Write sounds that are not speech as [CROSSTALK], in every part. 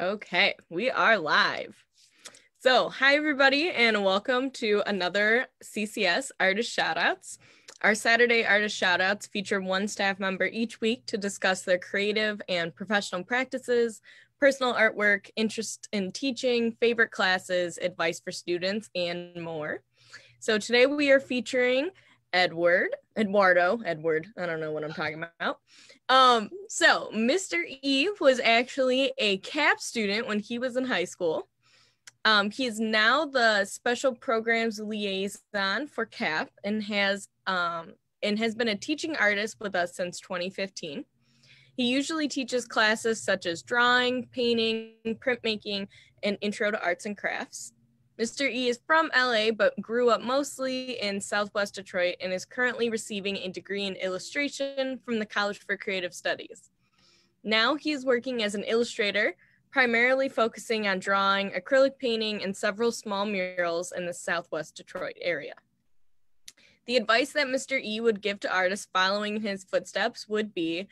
Okay, we are live. So, hi everybody, and welcome to another CCS Artist Shoutouts. Our Saturday Artist Shoutouts feature one staff member each week to discuss their creative and professional practices, personal artwork, interest in teaching, favorite classes, advice for students, and more. So, today we are featuring Edward, Eduardo, Edward, I don't know what I'm talking about. Um, so Mr. Eve was actually a CAP student when he was in high school. Um, he is now the special programs liaison for CAP and has um, and has been a teaching artist with us since 2015. He usually teaches classes such as drawing, painting, printmaking, and intro to arts and crafts. Mr. E is from LA, but grew up mostly in Southwest Detroit and is currently receiving a degree in illustration from the College for Creative Studies. Now he is working as an illustrator, primarily focusing on drawing, acrylic painting, and several small murals in the Southwest Detroit area. The advice that Mr. E would give to artists following his footsteps would be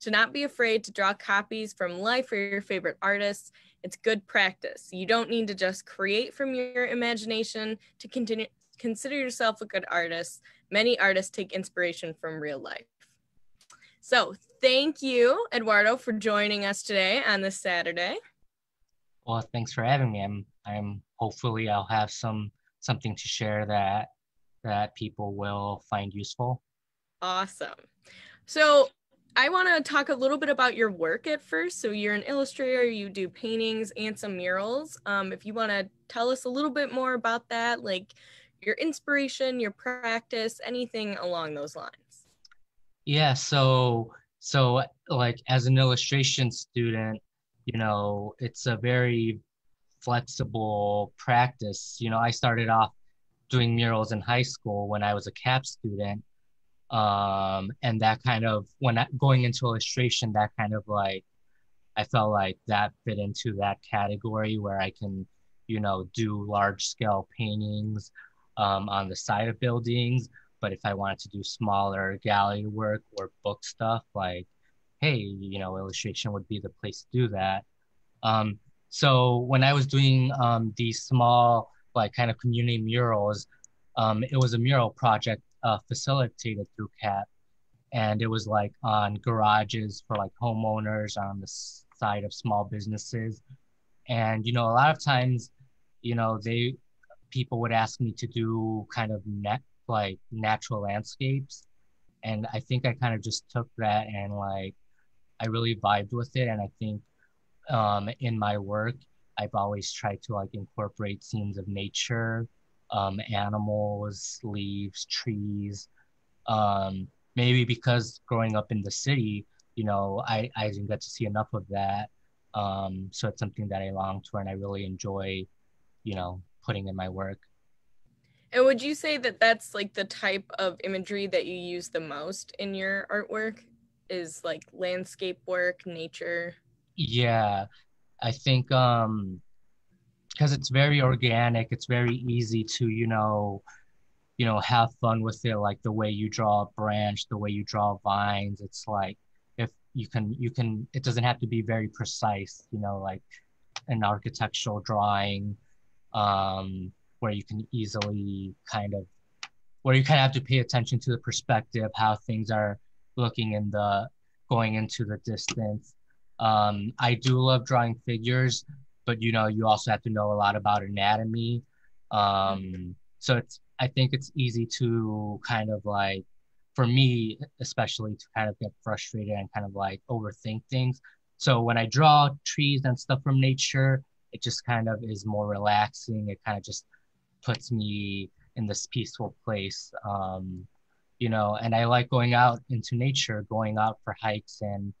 to not be afraid to draw copies from life or your favorite artists it's good practice. You don't need to just create from your imagination to continue consider yourself a good artist. Many artists take inspiration from real life. So, thank you, Eduardo, for joining us today on this Saturday. Well, thanks for having me. I'm I'm hopefully I'll have some something to share that that people will find useful. Awesome. So, I want to talk a little bit about your work at first. So you're an illustrator, you do paintings and some murals. Um, if you want to tell us a little bit more about that, like your inspiration, your practice, anything along those lines. Yeah, so so like as an illustration student, you know, it's a very flexible practice. You know, I started off doing murals in high school when I was a CAP student um and that kind of when I, going into illustration that kind of like i felt like that fit into that category where i can you know do large scale paintings um, on the side of buildings. But if i wanted to do smaller gallery work or book stuff like hey you know illustration would be the place to do that. Um, so when i was doing um, these small like kind of community murals um, it was a mural project uh, facilitated through CAP. And it was like on garages for like homeowners on the side of small businesses. And, you know, a lot of times, you know, they, people would ask me to do kind of net, like natural landscapes. And I think I kind of just took that and like, I really vibed with it. And I think um, in my work, I've always tried to like incorporate scenes of nature um, animals, leaves, trees. Um, maybe because growing up in the city, you know, I, I didn't get to see enough of that. Um, so it's something that I long for and I really enjoy, you know, putting in my work. And would you say that that's like the type of imagery that you use the most in your artwork? Is like landscape work, nature? Yeah, I think um, because it's very organic it's very easy to you know you know have fun with it like the way you draw a branch the way you draw vines it's like if you can you can it doesn't have to be very precise you know like an architectural drawing um where you can easily kind of where you kind of have to pay attention to the perspective how things are looking in the going into the distance. Um i do love drawing figures but you know you also have to know a lot about anatomy. Um, so it's i think it's easy to kind of like for me especially to kind of get frustrated and kind of like overthink things. So when i draw trees and stuff from nature it just kind of is more relaxing. It kind of just puts me in this peaceful place um, you know and i like going out into nature going out for hikes and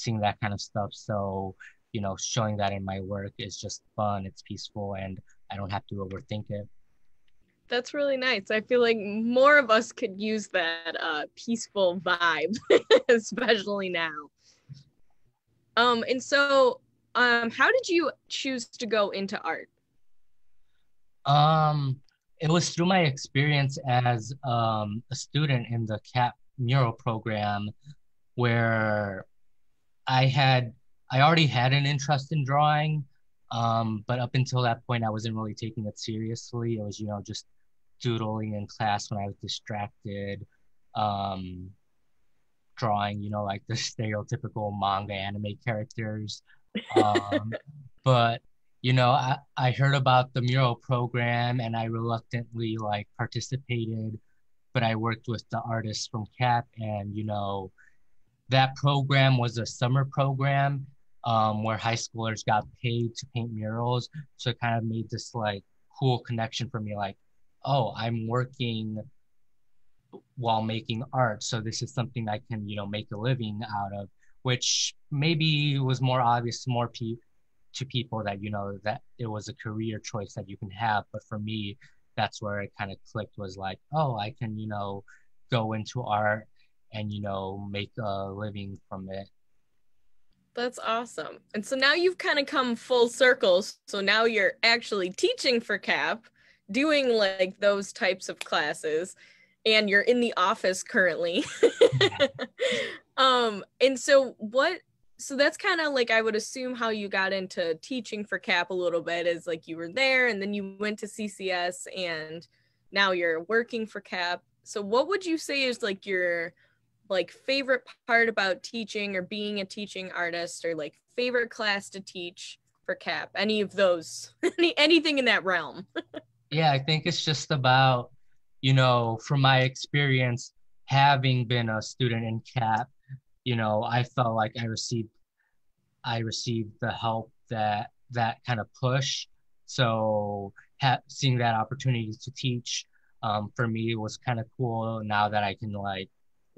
seeing that kind of stuff. So you know, showing that in my work is just fun, it's peaceful, and I don't have to overthink it. That's really nice. I feel like more of us could use that uh, peaceful vibe, [LAUGHS] especially now. Um, and so, um, how did you choose to go into art? Um, it was through my experience as um, a student in the CAP mural program, where I had I already had an interest in drawing, um, but up until that point, I wasn't really taking it seriously. It was, you know, just doodling in class when I was distracted, um, drawing, you know, like the [LAUGHS] stereotypical manga anime characters. Um, [LAUGHS] but you know, I, I heard about the mural program and I reluctantly like participated, but I worked with the artists from CAP and, you know, that program was a summer program um, where high schoolers got paid to paint murals. So it kind of made this like cool connection for me, like, oh, I'm working while making art. So this is something I can, you know, make a living out of, which maybe was more obvious to more people to people that you know that it was a career choice that you can have but for me that's where it kind of clicked was like oh i can you know go into art and you know make a living from it that's awesome and so now you've kind of come full circle so now you're actually teaching for cap doing like those types of classes and you're in the office currently [LAUGHS] um and so what so that's kind of like I would assume how you got into teaching for CAP a little bit is like you were there and then you went to CCS and now you're working for CAP. So what would you say is like your like favorite part about teaching or being a teaching artist or like favorite class to teach for CAP? Any of those? [LAUGHS] Any anything in that realm? [LAUGHS] yeah, I think it's just about you know, from my experience having been a student in CAP you know, I felt like I received I received the help that that kind of push. So ha- seeing that opportunity to teach um, for me was kind of cool. Now that I can like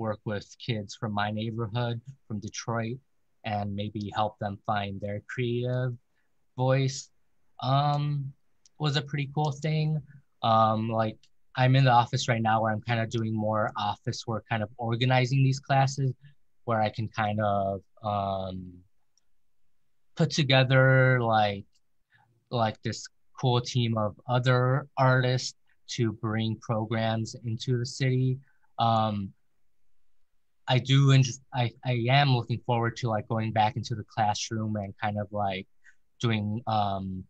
work with kids from my neighborhood, from Detroit, and maybe help them find their creative voice, um, was a pretty cool thing. Um, like I'm in the office right now where I'm kind of doing more office work, kind of organizing these classes where I can kind of um, put together like like this cool team of other artists to bring programs into the city. Um, I do and I, I am looking forward to like going back into the classroom and kind of like doing um,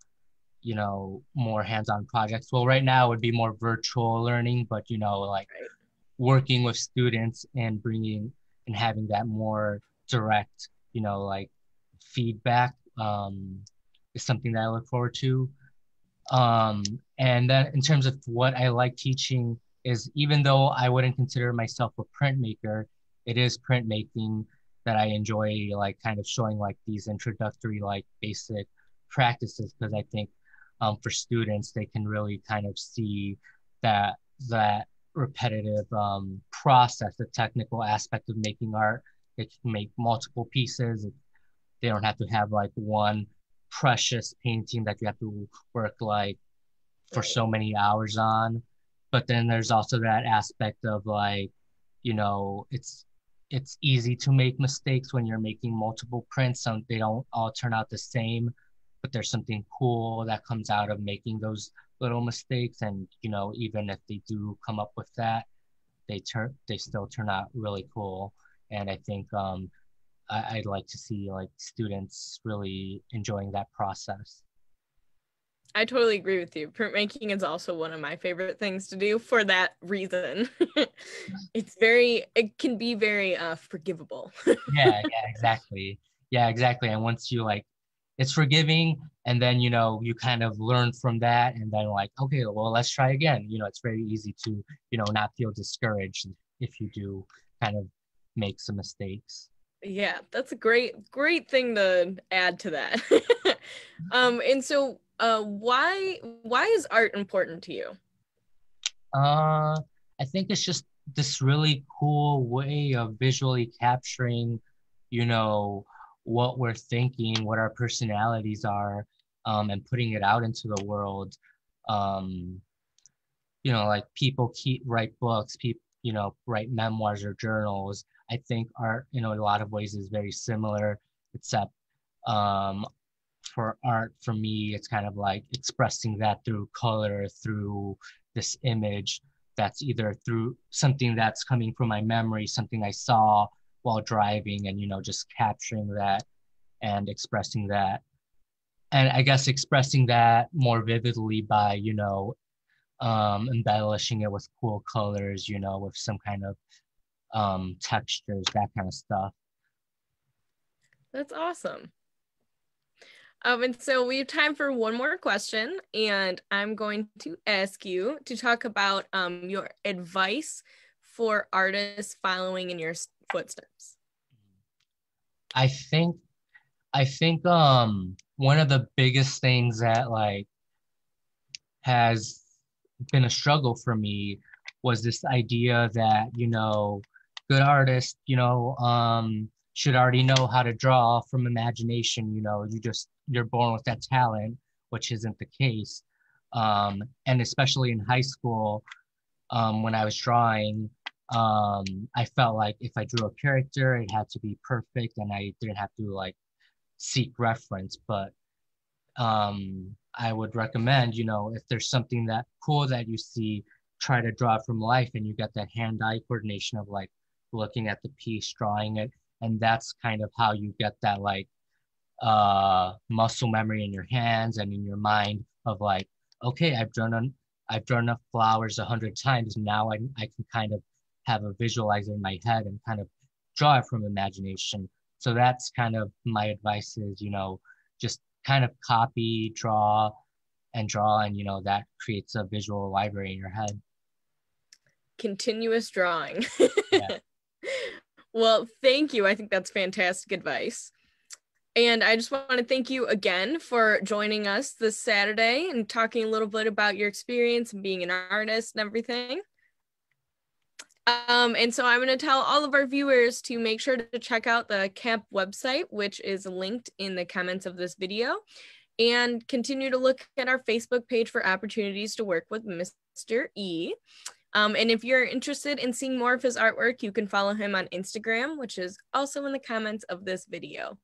you know more hands-on projects. Well, right now it would be more virtual learning, but you know like working with students and bringing and having that more direct, you know, like feedback um, is something that I look forward to. Um, and then in terms of what I like teaching is even though I wouldn't consider myself a printmaker, it is printmaking that I enjoy like kind of showing like these introductory like basic practices because I think um, for students they can really kind of see that that repetitive um, process, the technical aspect of making art. They can make multiple pieces. They don't have to have like one precious painting that you have to work like for so many hours on. But then there's also that aspect of like, you know, it's it's easy to make mistakes when you're making multiple prints. Some they don't all turn out the same, but there's something cool that comes out of making those little mistakes and you know even if they do come up with that they turn they still turn out really cool and i think um I, i'd like to see like students really enjoying that process I totally agree with you. Printmaking is also one of my favorite things to do for that reason. [LAUGHS] it's very, it can be very uh, forgivable. [LAUGHS] yeah, yeah, exactly. Yeah, exactly. And once you like it's forgiving and then you know you kind of learn from that and then like okay well let's try again you know it's very easy to you know not feel discouraged if you do kind of make some mistakes yeah that's a great great thing to add to that [LAUGHS] um and so uh why why is art important to you uh i think it's just this really cool way of visually capturing you know what we're thinking, what our personalities are, um, and putting it out into the world. Um, you know, like people keep write books, people you know write memoirs or journals. I think art, you know, in a lot of ways is very similar, except um, for art, for me, it's kind of like expressing that through color, through this image that's either through something that's coming from my memory, something I saw, while driving and you know just capturing that and expressing that. And i guess expressing that more vividly by you know um, embellishing it with cool colors you know with some kind of um, textures that kind of stuff. That's awesome um, and so we have time for one more question, and I'm going to ask you to talk about um, your advice for artists following in your footsteps. I think, I think um, one of the biggest things that like has been a struggle for me was this idea that you know good artists you know um should already know how to draw from imagination you know you just you're born with that talent which isn't the case. Um, and especially in high school um, when i was drawing um, i felt like if i drew a character it had to be perfect and i didn't have to like seek reference. But um, i would recommend you know if there's something that cool that you see try to draw from life and you get that hand-eye coordination of like looking at the piece drawing it and that's kind of how you get that like uh muscle memory in your hands and in your mind of like okay i've drawn on i've drawn enough flowers a hundred times. Now I, I can kind of have a visualizer in my head and kind of draw it from imagination. So that's kind of my advice is you know just kind of copy draw and draw and you know that creates a visual library in your head. Continuous drawing. Yeah. [LAUGHS] Well, thank you. I think that's fantastic advice. And I just want to thank you again for joining us this Saturday and talking a little bit about your experience and being an artist and everything. Um, and so I'm going to tell all of our viewers to make sure to check out the CAP website, which is linked in the comments of this video, and continue to look at our Facebook page for opportunities to work with Mr. E. Um, and if you're interested in seeing more of his artwork, you can follow him on Instagram, which is also in the comments of this video.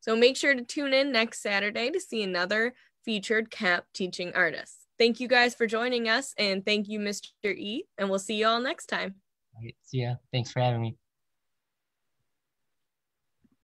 So make sure to tune in next Saturday to see another featured CAP teaching artist. Thank you guys for joining us and thank you, Mr. E, and we'll see you all next time. All right, see ya. Thanks for having me.